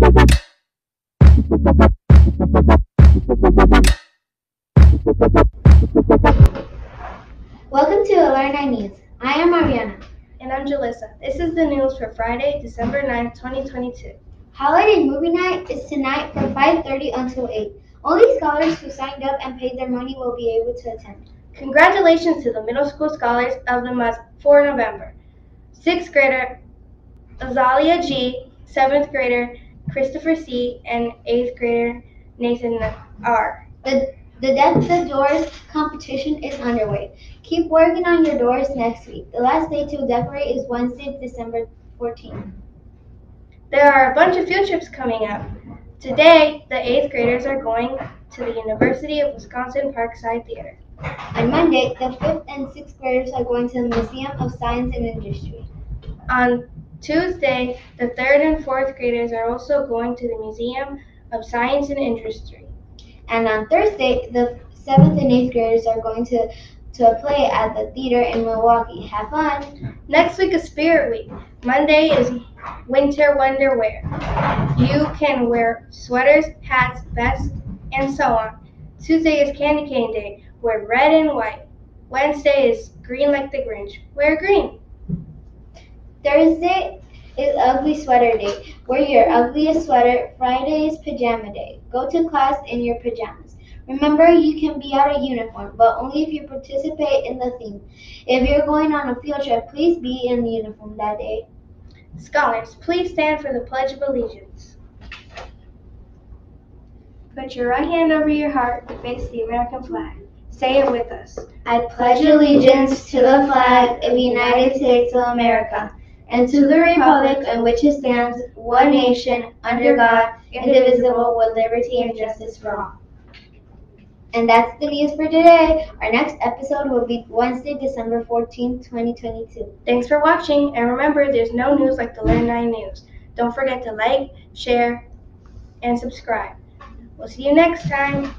Welcome to LEARN 9 News. I am Ariana. And I'm Jalissa. This is the news for Friday, December 9th, 2022. Holiday movie night is tonight from 5.30 until 8. Only scholars who signed up and paid their money will be able to attend. Congratulations to the middle school scholars of the month for November. Sixth grader Azalia G, seventh grader Christopher C, and eighth grader Nathan R. The, the Deck the Doors competition is underway. Keep working on your doors next week. The last day to decorate is Wednesday, December 14th. There are a bunch of field trips coming up. Today, the eighth graders are going to the University of Wisconsin Parkside Theater. On Monday, the 5th and 6th graders are going to the Museum of Science and Industry. On Tuesday, the third and fourth graders are also going to the Museum of Science and Industry. And on Thursday, the 7th and 8th graders are going to, to a play at the theater in Milwaukee. Have fun! Next week is Spirit Week. Monday is Winter Wonder Wear. You can wear sweaters, hats, vests, and so on. Tuesday is Candy Cane Day. Wear red and white. Wednesday is Green like the Grinch. Wear green. Thursday is Ugly Sweater Day. Wear your ugliest sweater. Friday is Pajama Day. Go to class in your pajamas. Remember, you can be out of uniform, but only if you participate in the theme. If you're going on a field trip, please be in uniform that day. Scholars, please stand for the Pledge of Allegiance. Put your right hand over your heart to face the American flag. Say it with us. I pledge allegiance to the flag of the United States of America and to the republic in which it stands, one nation, under God, indivisible, with liberty and justice for all. And that's the news for today. Our next episode will be Wednesday, December 14th, 2022. Thanks for watching, and remember, there's no news like the Learn 9 News. Don't forget to like, share, and subscribe. We'll see you next time.